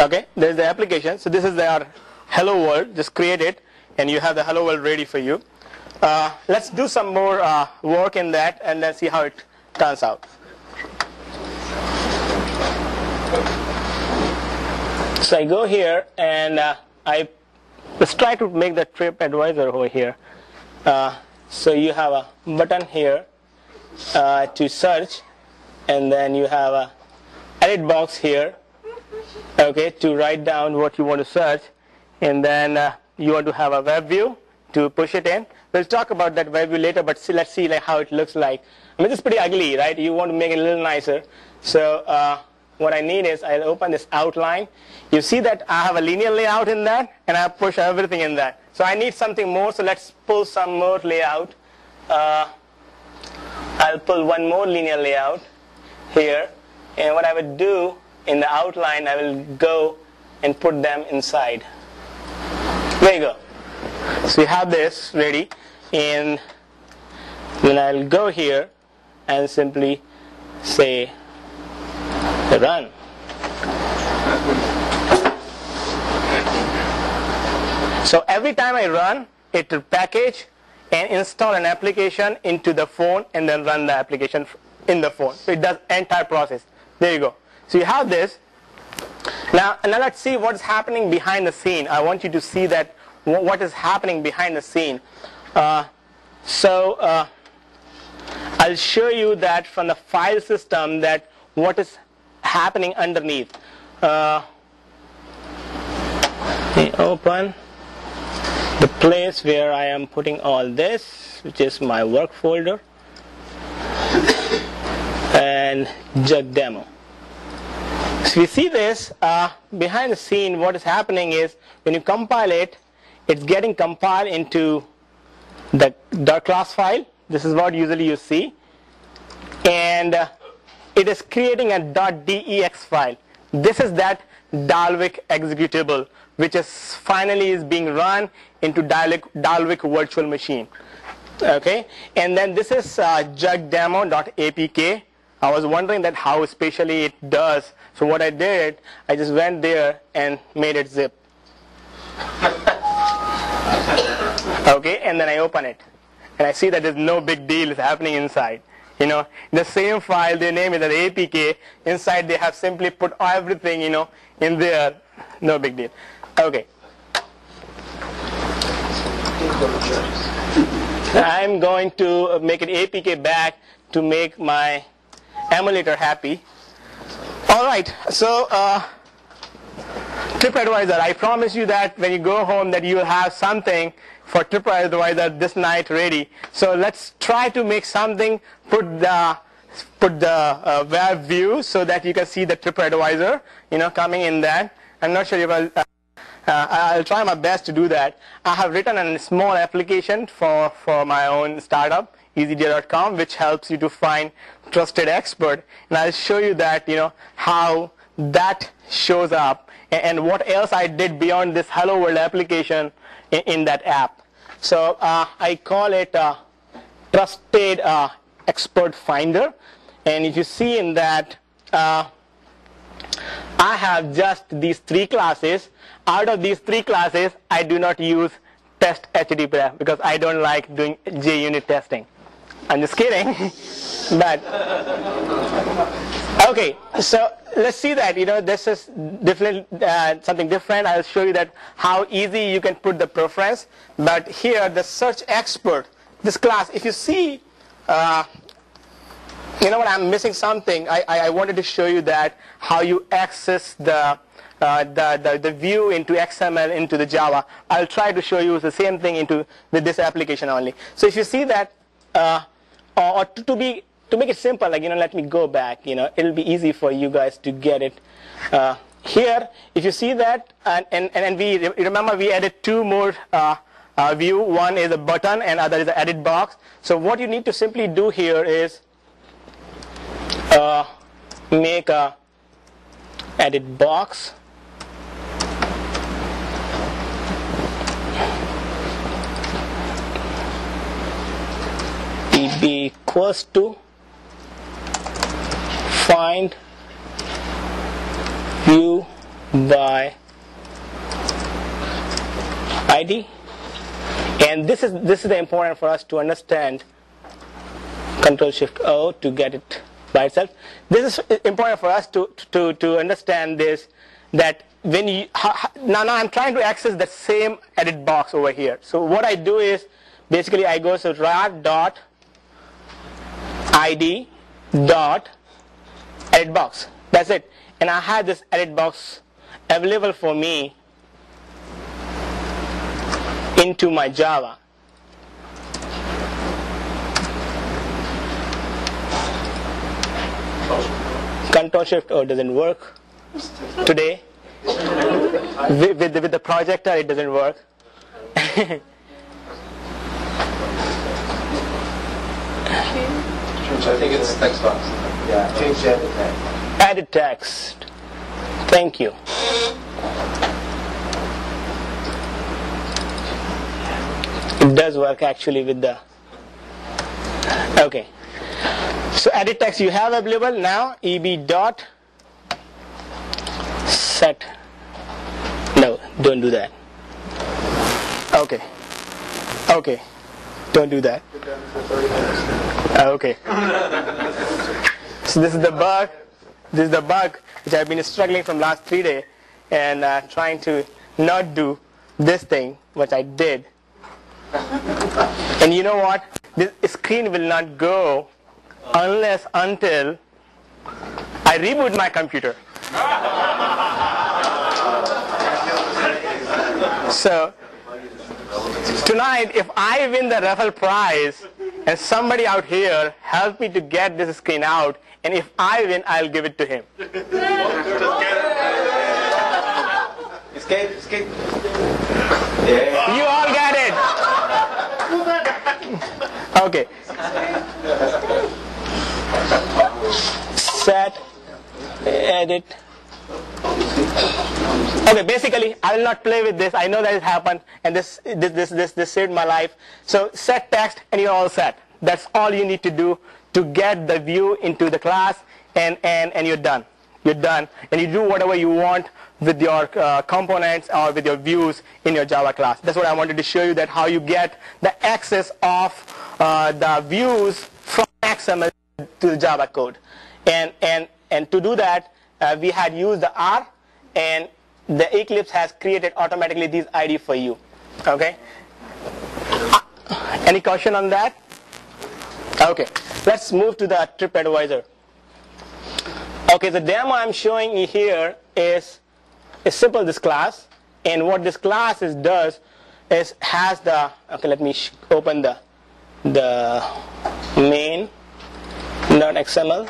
Okay, there's the application. So this is our hello world. Just create it, and you have the hello world ready for you. Uh, let's do some more uh, work in that, and then see how it turns out. So I go here, and uh, I let's try to make the trip advisor over here. Uh, so you have a button here uh, to search, and then you have a edit box here okay, to write down what you want to search, and then uh, you want to have a web view to push it in. We'll talk about that web view later, but see, let's see like how it looks like. I mean, it's pretty ugly, right? You want to make it a little nicer. So uh, what I need is I'll open this outline. You see that I have a linear layout in that, and I push everything in that. So I need something more, so let's pull some more layout. Uh, I'll pull one more linear layout here, and what I would do in the outline, I will go and put them inside. There you go. So we have this ready, and then I'll go here and simply say run. So every time I run, it will package and install an application into the phone and then run the application in the phone. So it does entire process. There you go. So you have this. Now, now let's see what's happening behind the scene. I want you to see that what is happening behind the scene. Uh, so uh, I'll show you that from the file system that what is happening underneath. Uh, open the place where I am putting all this, which is my work folder, and Jug demo. So we see this uh, behind the scene. What is happening is when you compile it, it's getting compiled into the class file. This is what usually you see, and uh, it is creating a .dex file. This is that Dalvik executable, which is finally is being run into Dalvik, Dalvik virtual machine. Okay, and then this is uh, jugdemo.apk. I was wondering that how spatially it does. So what I did, I just went there and made it zip. okay, and then I open it. And I see that there's no big deal is happening inside. You know, the same file, they name it as APK. Inside they have simply put everything, you know, in there. No big deal. Okay. I'm going to make it APK back to make my emulator happy. All right, so uh, TripAdvisor, I promise you that when you go home that you will have something for TripAdvisor this night ready. So let's try to make something, put the put the uh, web view so that you can see the TripAdvisor, you know, coming in that. I'm not sure if I'll, uh, uh, I'll try my best to do that. I have written a small application for, for my own startup easydia.com, which helps you to find trusted expert. And I'll show you that, you know, how that shows up and, and what else I did beyond this Hello World application in, in that app. So uh, I call it uh, Trusted uh, Expert Finder. And if you see in that, uh, I have just these three classes. Out of these three classes, I do not use test HTTP because I don't like doing JUnit testing. I'm just kidding. but okay, so let's see that. You know, this is different, uh, something different. I'll show you that how easy you can put the preference. But here, the search expert, this class, if you see, uh, you know what, I'm missing something. I, I, I, wanted to show you that how you access the, uh, the, the, the, view into XML into the Java. I'll try to show you the same thing into with this application only. So if you see that, uh, or, to, to, be to make it simple, like you know, let me go back. You know, it'll be easy for you guys to get it. Uh, here, if you see that, and and, and we remember we added two more uh, uh, view. One is a button, and other is an edit box. So what you need to simply do here is uh, make a edit box. be equals to find view by ID. And this is this is the important for us to understand. Control Shift O to get it by itself. This is important for us to to to understand this that when you now now I'm trying to access the same edit box over here. So what I do is basically I go to R dot id dot edit box. That's it. And I have this edit box available for me into my Java. Control Shift oh, O doesn't work today. with, with, the, with the projector, it doesn't work. I think it's text box. Yeah, change the edit text. Edit text. Thank you. It does work actually with the. Okay. So edit text you have available now. eb dot set. No, don't do that. Okay. Okay. Don't do that. Okay. So this is the bug. This is the bug which I've been struggling from last three days and uh, trying to not do this thing, which I did. And you know what? This screen will not go unless until I reboot my computer. So tonight, if I win the raffle prize and somebody out here help me to get this screen out, and if I win, I'll give it to him. Escape, escape. Yeah. You all got it. Okay. Set, edit. Okay, basically, I will not play with this. I know that it happened, and this this this this, saved my life. So set text, and you're all set. That's all you need to do to get the view into the class, and and and you're done. You're done, and you do whatever you want with your uh, components or with your views in your Java class. That's what I wanted to show you that how you get the access of uh, the views from XML to the Java code. And, and, and to do that, uh, we had used the R and the Eclipse has created automatically these ID for you. Okay? Any question on that? Okay, let's move to the TripAdvisor. Okay, the demo I'm showing you here is is simple this class and what this class is does is has the okay let me open the the XML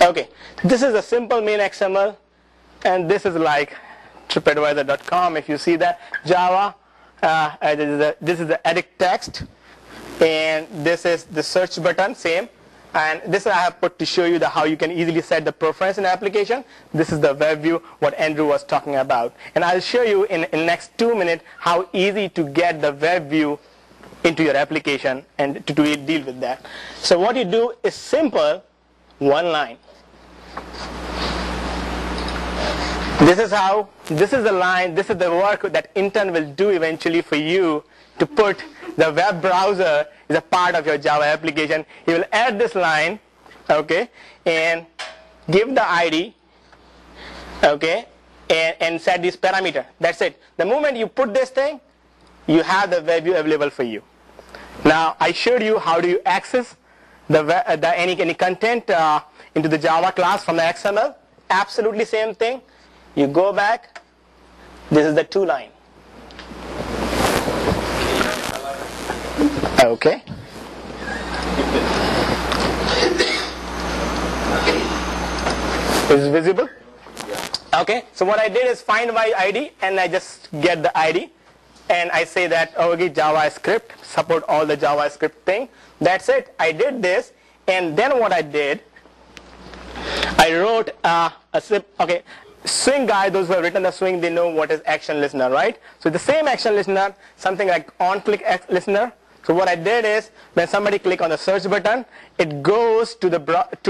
okay this is a simple main XML and this is like tripadvisor.com if you see that Java uh, this, is the, this is the edit text and this is the search button same and this I have put to show you the how you can easily set the preference in application. This is the web view, what Andrew was talking about. And I'll show you in, in next two minutes how easy to get the web view into your application and to, to deal with that. So what you do is simple, one line. This is how, this is the line, this is the work that intern will do eventually for you to put the web browser is a part of your Java application. He will add this line, okay, and give the ID, okay, and, and set this parameter. That's it. The moment you put this thing, you have the web view available for you. Now, I showed you how do you access the, uh, the any, any content uh, into the Java class from the XML. Absolutely same thing. You go back. This is the two line. Okay. Is visible? Okay, so what I did is find my ID and I just get the ID and I say that oh, okay JavaScript support all the JavaScript thing. That's it. I did this and then what I did, I wrote uh, a okay swing guy, those who have written the swing, they know what is action listener, right? So the same action listener, something like on click listener, so what I did is when somebody click on the search button, it goes to the to